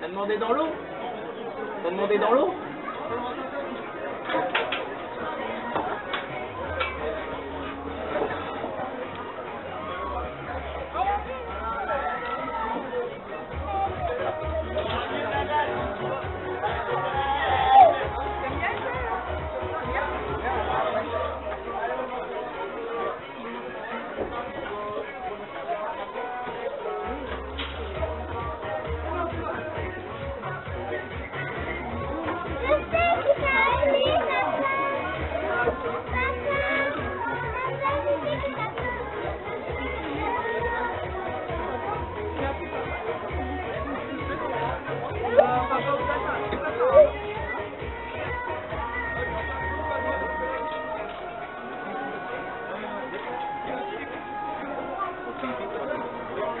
T'as demandé dans l'eau T'as demandé dans l'eau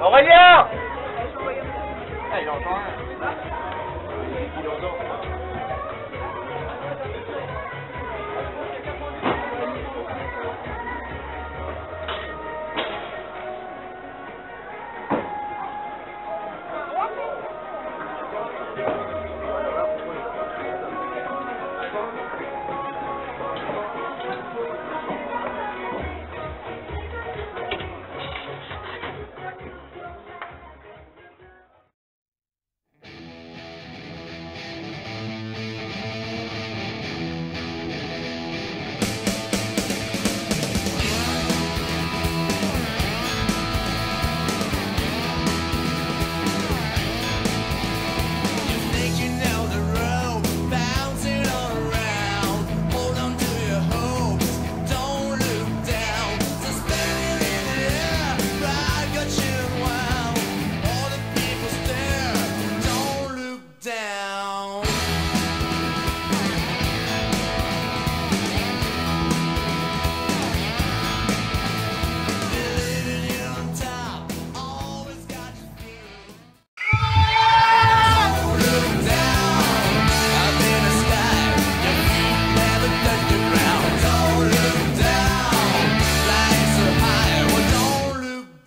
Aurélien Ah, il entend. rien. Il entend.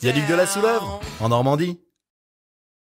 Yannick de la Souleuvre en Normandie.